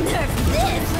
Nerf this!